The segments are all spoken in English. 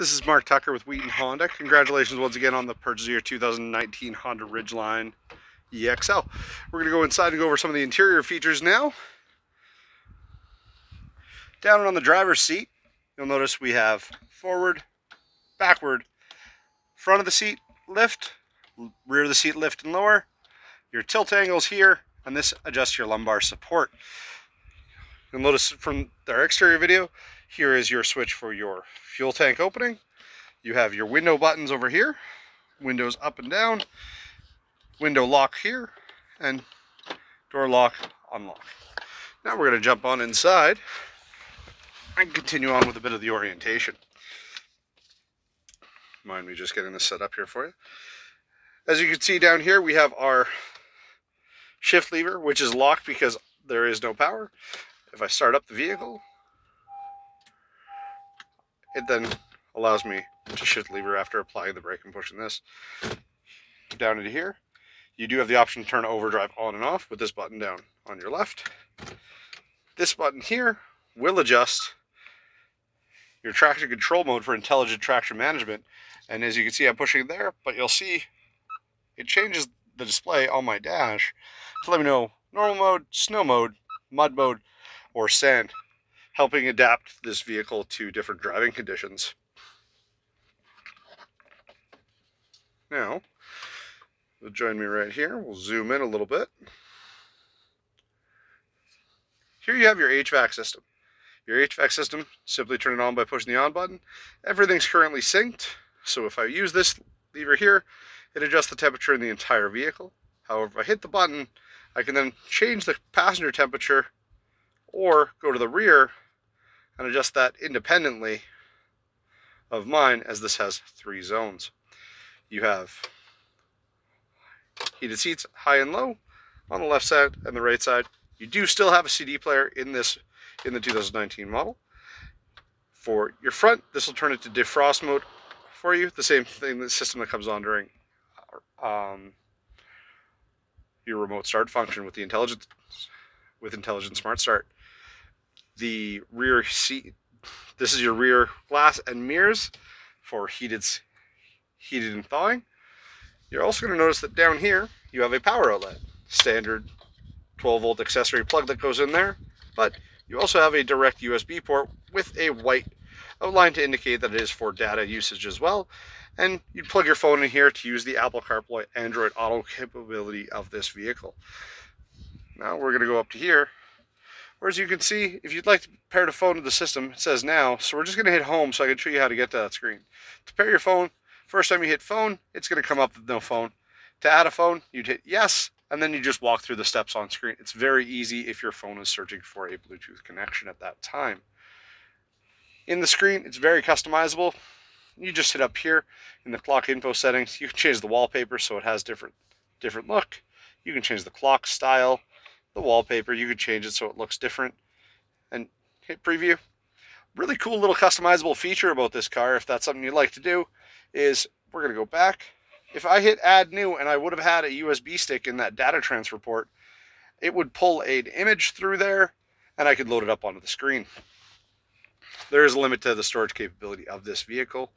This is Mark Tucker with Wheaton Honda. Congratulations once again on the purchase of your 2019 Honda Ridgeline EXL. We're going to go inside and go over some of the interior features now. Down on the driver's seat, you'll notice we have forward, backward, front of the seat, lift, rear of the seat, lift and lower, your tilt angles here, and this adjusts your lumbar support. You'll notice from our exterior video, here is your switch for your fuel tank opening. You have your window buttons over here, windows up and down, window lock here, and door lock, unlock. Now we're going to jump on inside and continue on with a bit of the orientation. Mind me just getting this set up here for you. As you can see down here, we have our shift lever, which is locked because there is no power. If I start up the vehicle, it then allows me to shift lever after applying the brake and pushing this. Down into here, you do have the option to turn overdrive on and off with this button down on your left. This button here will adjust your traction control mode for intelligent traction management. And as you can see, I'm pushing it there, but you'll see it changes the display on my dash to let me know normal mode, snow mode, mud mode, or sand, helping adapt this vehicle to different driving conditions. Now, join me right here. We'll zoom in a little bit. Here you have your HVAC system. Your HVAC system, simply turn it on by pushing the on button. Everything's currently synced, so if I use this lever here, it adjusts the temperature in the entire vehicle. However, if I hit the button, I can then change the passenger temperature or go to the rear and adjust that independently of mine as this has three zones. You have heated seats high and low on the left side and the right side. You do still have a CD player in this in the 2019 model. For your front, this will turn it to defrost mode for you. The same thing, the system that comes on during um, your remote start function with the intelligent with intelligent smart start. The rear seat, this is your rear glass and mirrors for heated heated and thawing. You're also going to notice that down here you have a power outlet, standard 12 volt accessory plug that goes in there, but you also have a direct USB port with a white outline to indicate that it is for data usage as well. And you plug your phone in here to use the Apple CarPlay Android Auto capability of this vehicle. Now we're going to go up to here. Where as you can see, if you'd like to pair the phone to the system, it says now. So we're just going to hit home so I can show you how to get to that screen. To pair your phone, First time you hit phone, it's going to come up with no phone. To add a phone, you'd hit yes, and then you just walk through the steps on screen. It's very easy if your phone is searching for a Bluetooth connection at that time. In the screen, it's very customizable. You just hit up here in the clock info settings. You can change the wallpaper so it has different different look. You can change the clock style, the wallpaper. You can change it so it looks different. And hit preview. Really cool little customizable feature about this car if that's something you'd like to do is we're going to go back. If I hit add new and I would have had a USB stick in that data transfer port, it would pull an image through there and I could load it up onto the screen. There is a limit to the storage capability of this vehicle.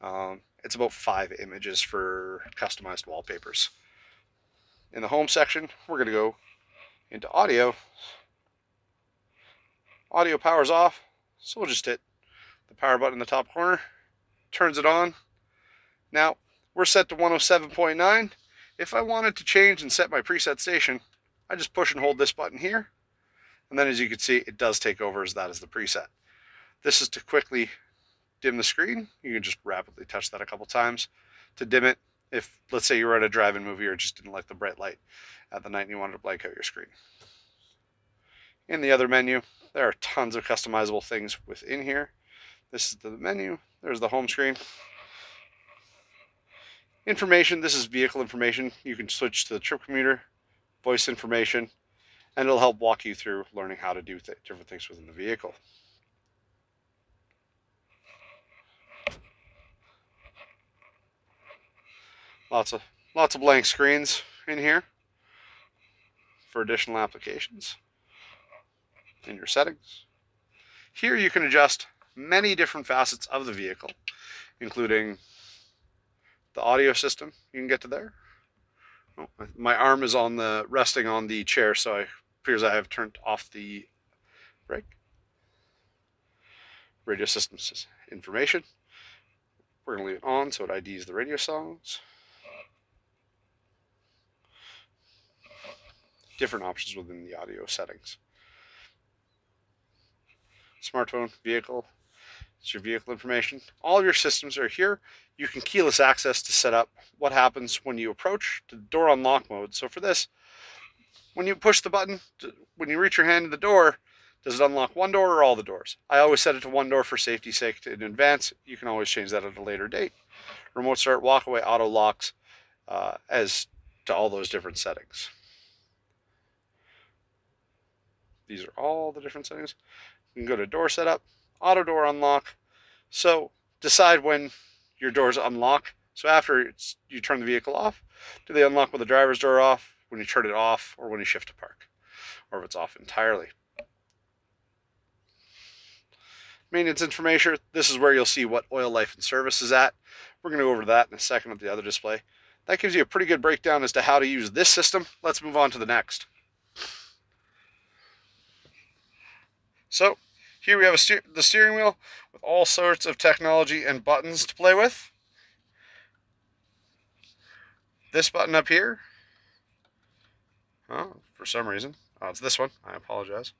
Um, it's about five images for customized wallpapers. In the home section, we're going to go into audio. Audio powers off, so we'll just hit the power button in the top corner, turns it on, now, we're set to 107.9. If I wanted to change and set my preset station, I just push and hold this button here. And then as you can see, it does take over as that is the preset. This is to quickly dim the screen. You can just rapidly touch that a couple times to dim it. If, let's say you were at a drive-in movie or just didn't like the bright light at the night and you wanted to blank out your screen. In the other menu, there are tons of customizable things within here. This is the menu. There's the home screen. Information, this is vehicle information. You can switch to the trip commuter, voice information, and it'll help walk you through learning how to do th different things within the vehicle. Lots of lots of blank screens in here for additional applications in your settings. Here you can adjust many different facets of the vehicle, including the audio system. You can get to there. Oh, my arm is on the resting on the chair, so it appears I have turned off the brake. Radio systems information. We're going to leave it on so it IDs the radio songs. Different options within the audio settings. Smartphone, vehicle, it's your vehicle information. All of your systems are here. You can keyless access to set up what happens when you approach the door unlock mode. So for this, when you push the button, when you reach your hand to the door, does it unlock one door or all the doors? I always set it to one door for safety's sake in advance. You can always change that at a later date. Remote start, walk away, auto locks, uh, as to all those different settings. These are all the different settings. You can go to door setup, auto door unlock. So decide when your doors unlock. So after you turn the vehicle off, do they unlock with the driver's door off, when you turn it off, or when you shift to park, or if it's off entirely. Maintenance information, this is where you'll see what oil life and service is at. We're going to go over that in a second with the other display. That gives you a pretty good breakdown as to how to use this system. Let's move on to the next. So, here we have steer the steering wheel with all sorts of technology and buttons to play with. This button up here, oh, for some reason, oh, it's this one. I apologize.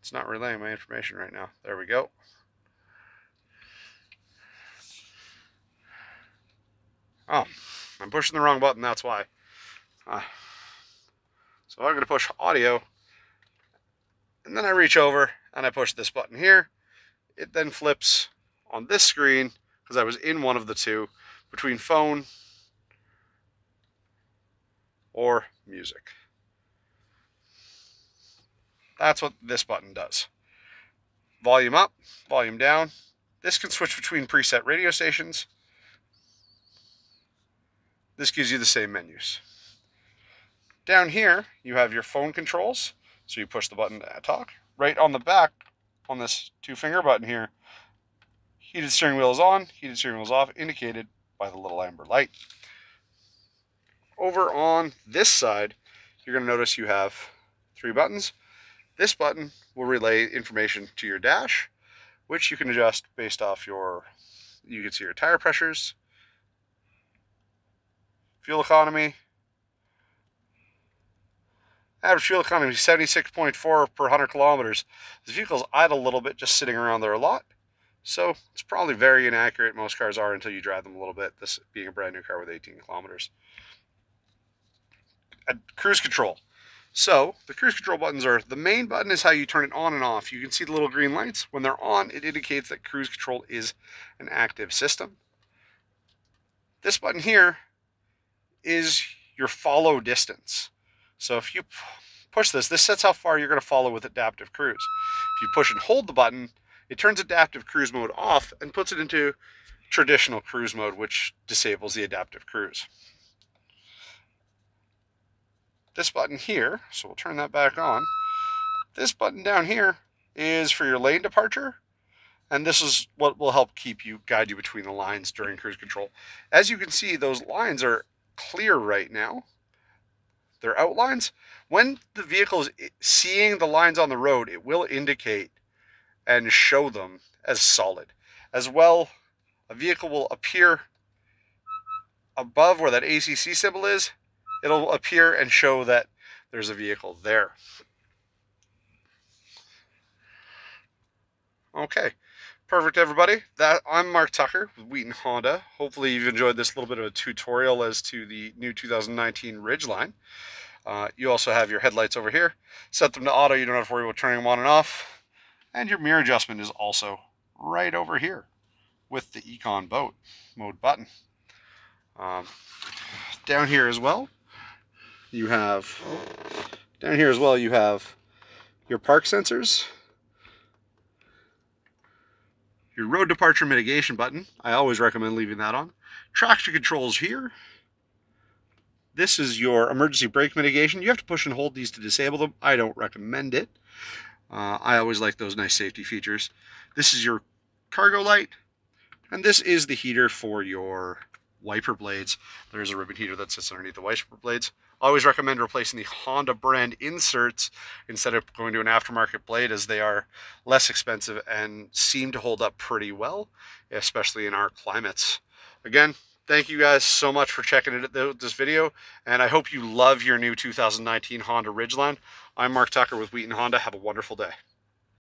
It's not relaying my information right now. There we go. Oh, I'm pushing the wrong button, that's why. Uh, so I'm going to push audio, and then I reach over and I push this button here. It then flips on this screen, because I was in one of the two, between phone or music. That's what this button does. Volume up, volume down. This can switch between preset radio stations. This gives you the same menus. Down here, you have your phone controls. So you push the button to talk. Right on the back, on this two finger button here, heated steering wheel is on, heated steering wheel is off, indicated by the little amber light. Over on this side, you're going to notice you have three buttons. This button will relay information to your dash, which you can adjust based off your, you can see your tire pressures, fuel economy, average fuel economy 76.4 per 100 kilometers. This vehicle's idle a little bit, just sitting around there a lot. So it's probably very inaccurate. Most cars are until you drive them a little bit, this being a brand new car with 18 kilometers. cruise control. So the cruise control buttons are, the main button is how you turn it on and off. You can see the little green lights. When they're on, it indicates that cruise control is an active system. This button here is your follow distance. So if you push this, this sets how far you're going to follow with adaptive cruise. If you push and hold the button, it turns adaptive cruise mode off and puts it into traditional cruise mode, which disables the adaptive cruise this button here, so we'll turn that back on. This button down here is for your lane departure. And this is what will help keep you, guide you between the lines during cruise control. As you can see, those lines are clear right now. They're outlines. When the vehicle is eh, seeing the lines on the road, it will indicate and show them as solid. As well, a vehicle will appear above where that ACC symbol is it'll appear and show that there's a vehicle there. Okay, perfect everybody. That I'm Mark Tucker with Wheaton Honda. Hopefully you've enjoyed this little bit of a tutorial as to the new 2019 Ridgeline. Uh, you also have your headlights over here. Set them to auto, you don't have to worry about turning them on and off. And your mirror adjustment is also right over here with the Econ boat mode button. Um, down here as well, you have down here as well you have your park sensors your road departure mitigation button I always recommend leaving that on traction controls here this is your emergency brake mitigation you have to push and hold these to disable them I don't recommend it uh, I always like those nice safety features this is your cargo light. And this is the heater for your wiper blades. There's a ribbon heater that sits underneath the wiper blades. Always recommend replacing the Honda brand inserts instead of going to an aftermarket blade as they are less expensive and seem to hold up pretty well, especially in our climates. Again, thank you guys so much for checking it, this video, and I hope you love your new 2019 Honda Ridgeline. I'm Mark Tucker with Wheaton Honda. Have a wonderful day.